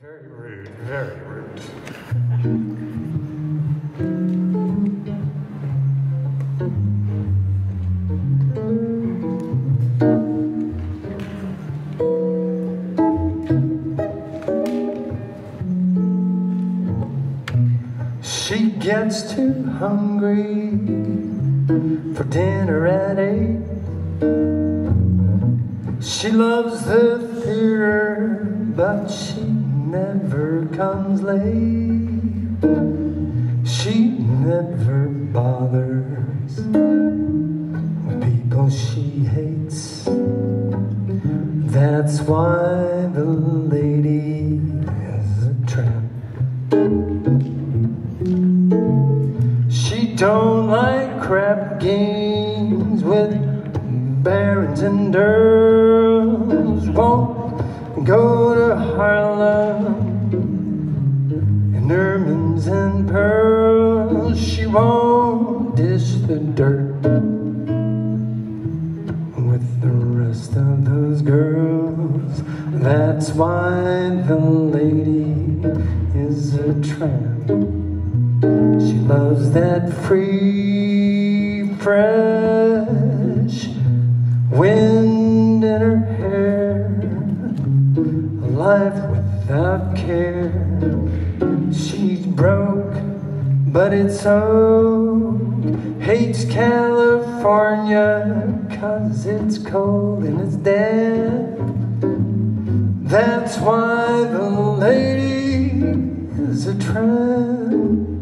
Very rude, very rude. She gets too hungry for dinner at eight. She loves the theater, but she never comes late. She never bothers with people she hates. That's why the lady is a tramp. She don't like crap games with barons and earls. Won't go with the rest of those girls. That's why the lady is a tramp. She loves that free, fresh wind in her hair, a life without care. She's broke, but it's so. Hates California, cause it's cold and it's dead. That's why the lady is a tramp.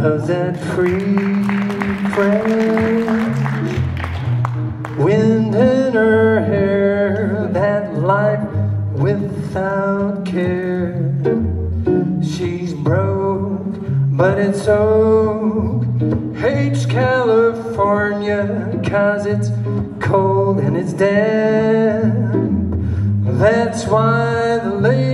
That free, fresh wind in her hair, that life without care. She's broke, but it's oak. Hates California, cause it's cold and it's damp. That's why the lady,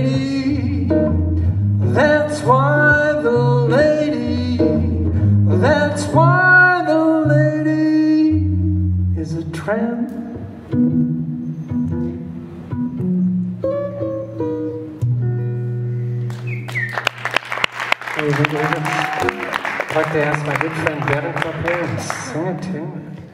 I'd like to ask my good friend up here sing it too.